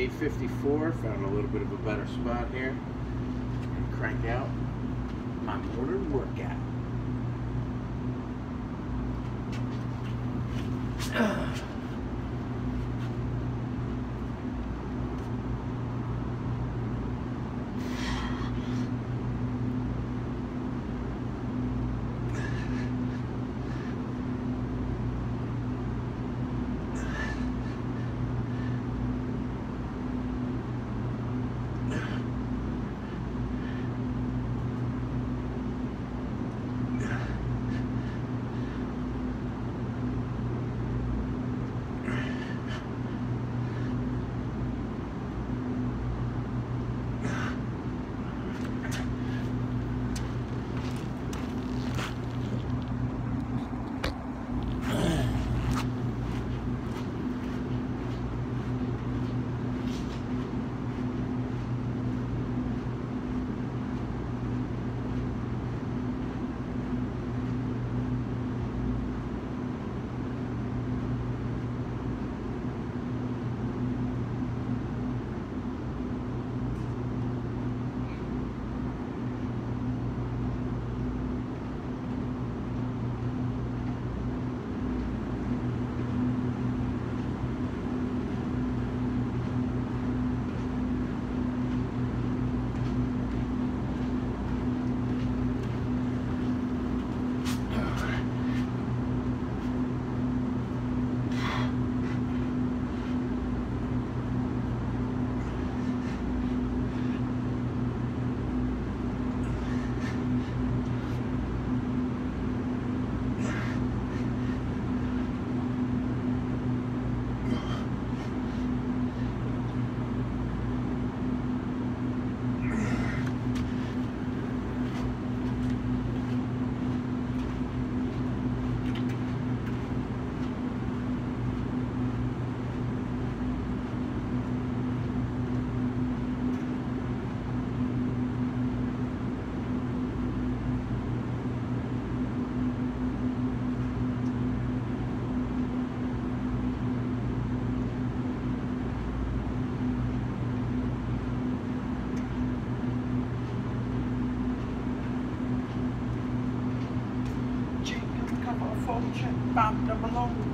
day 54. Found a little bit of a better spot here. And crank out my morning workout. phone check, Bob,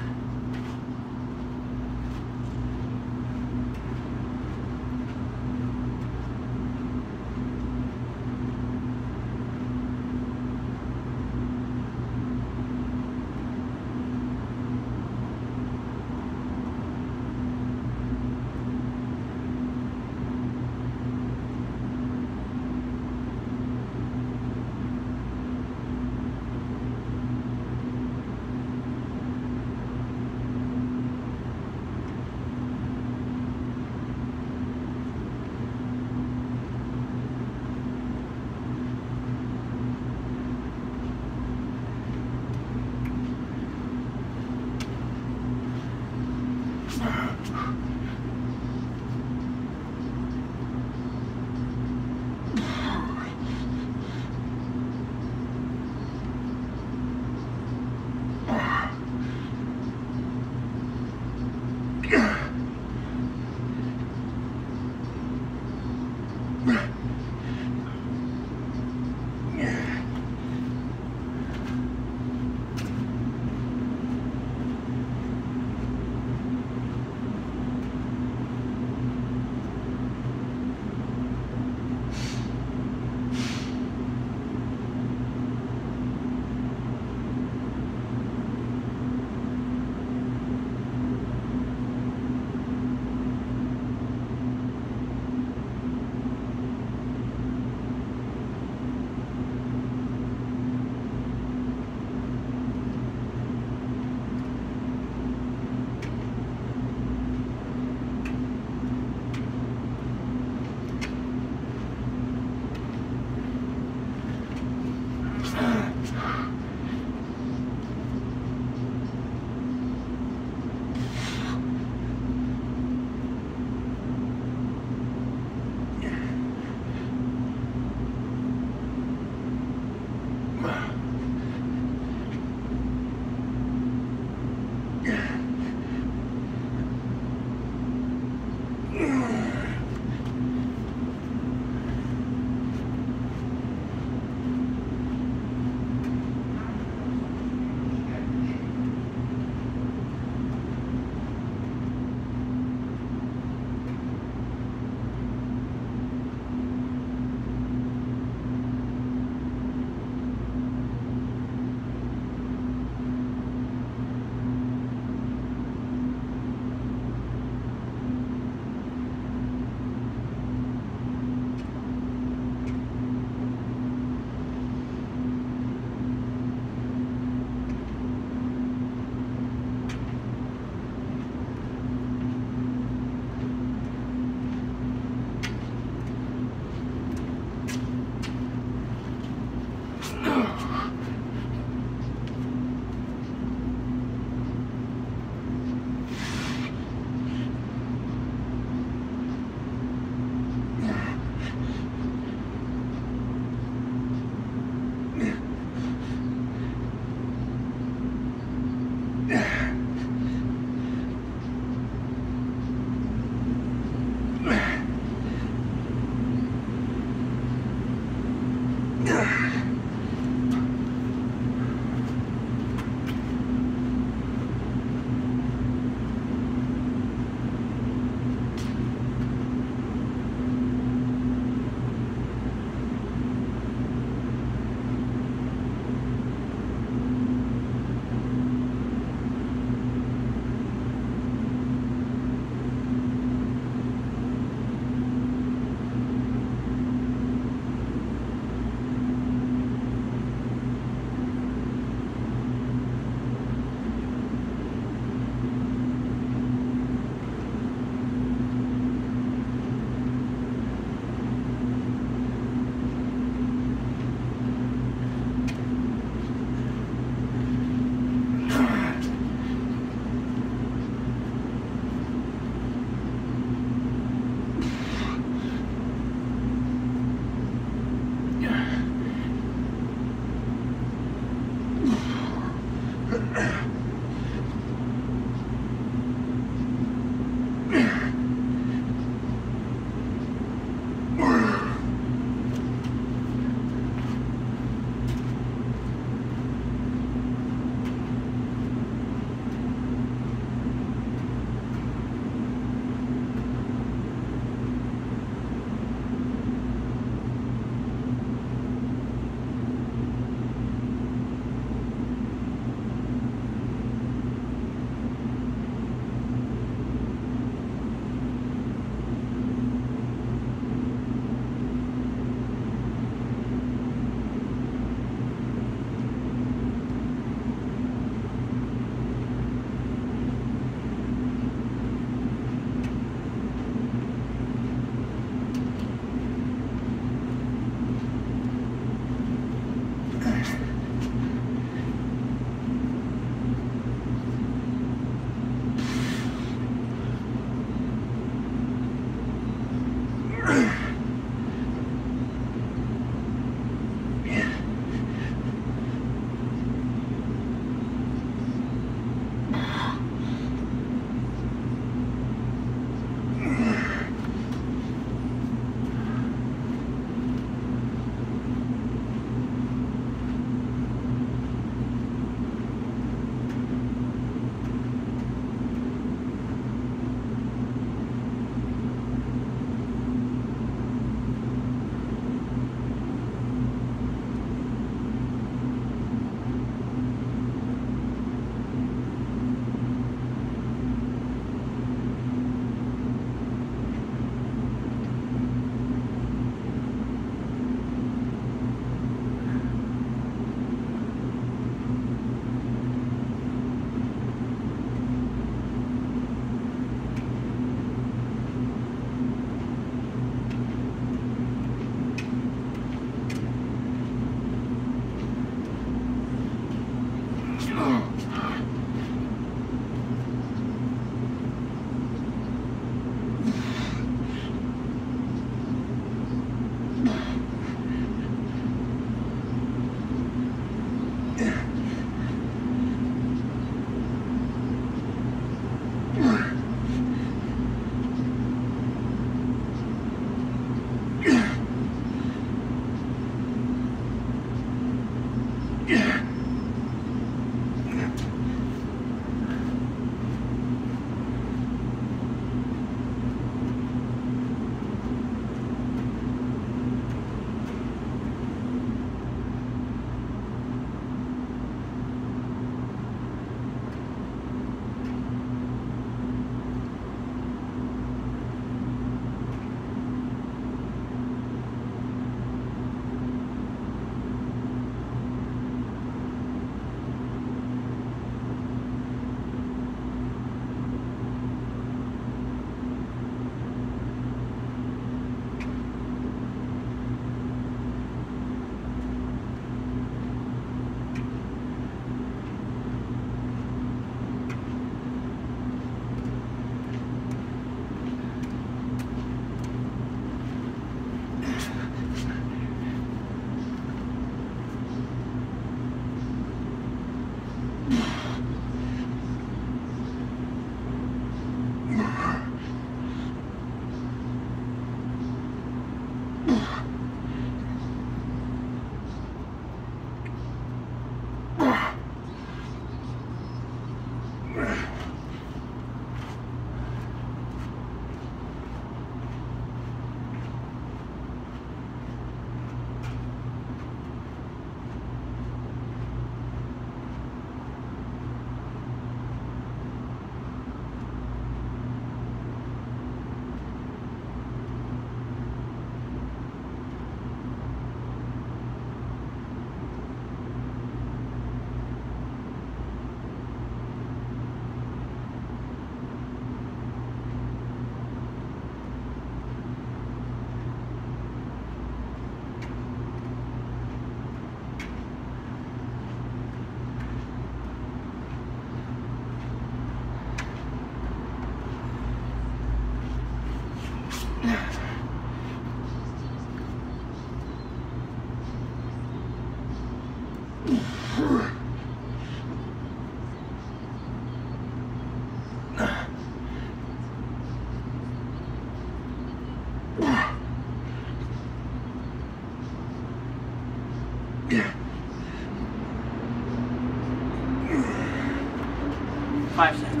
Five cents.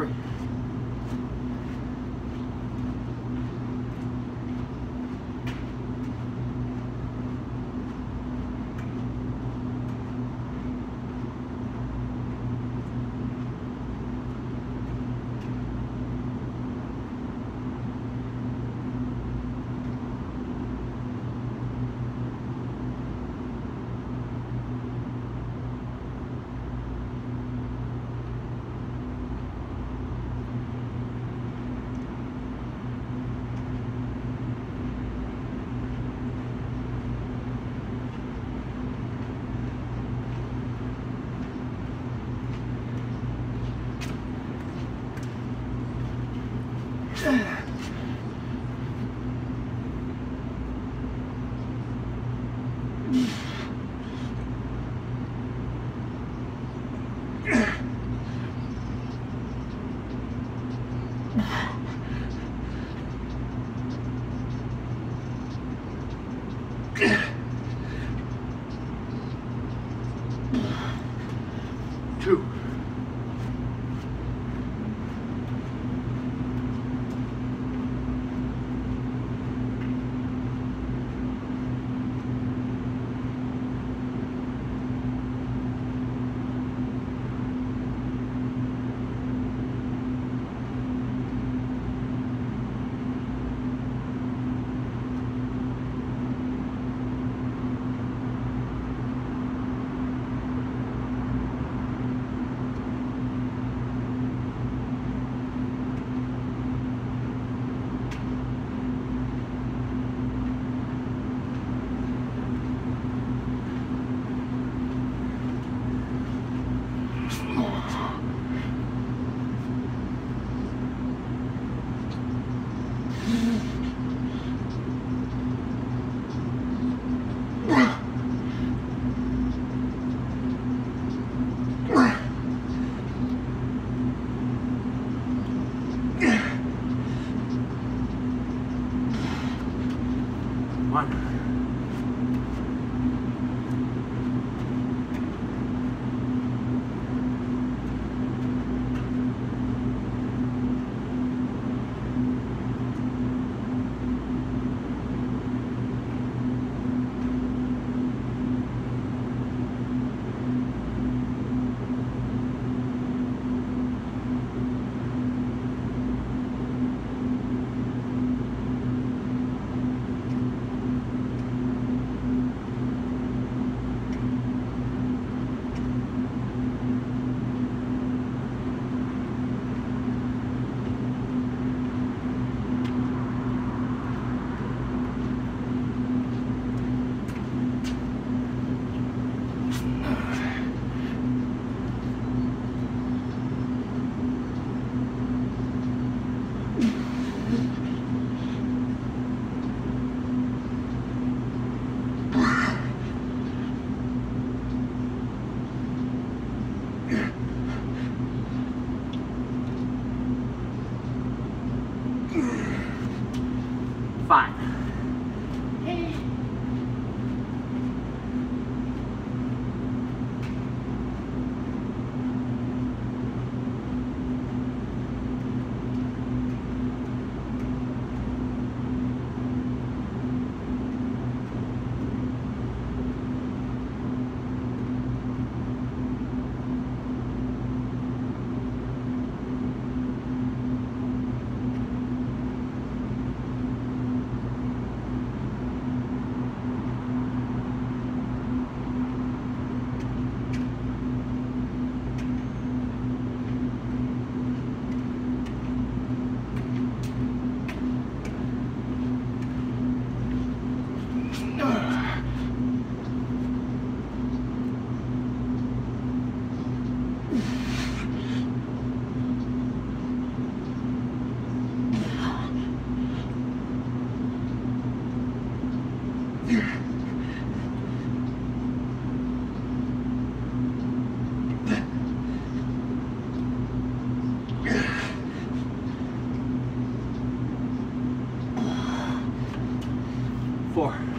Three. one. 反 for?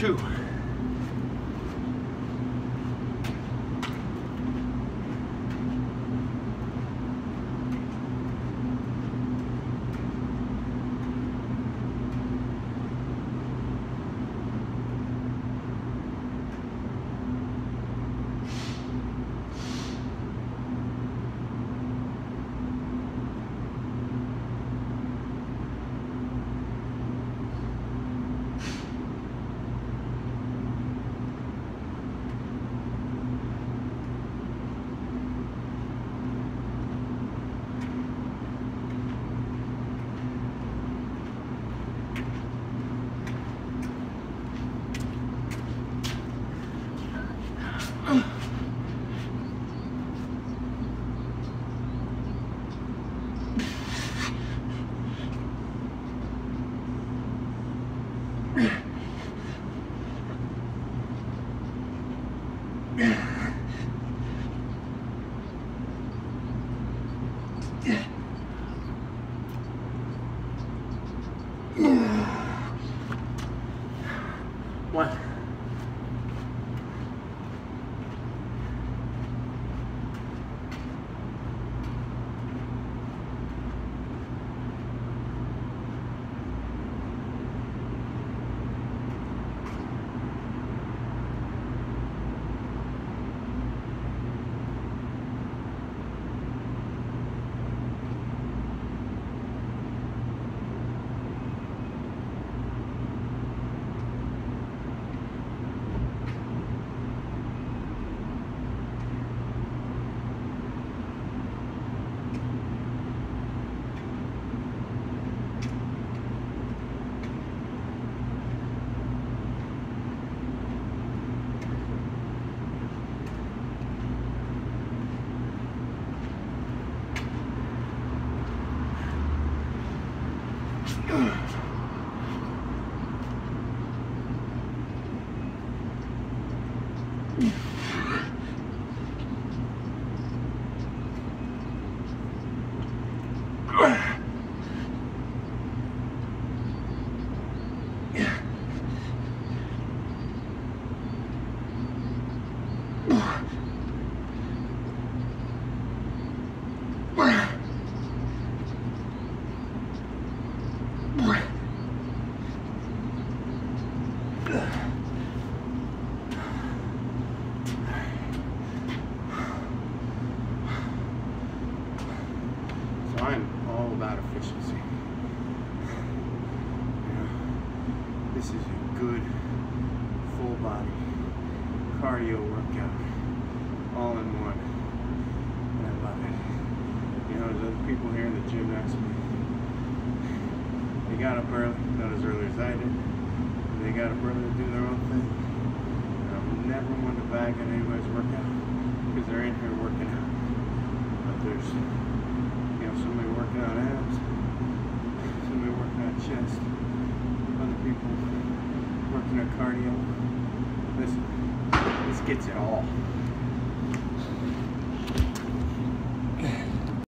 Two. One. So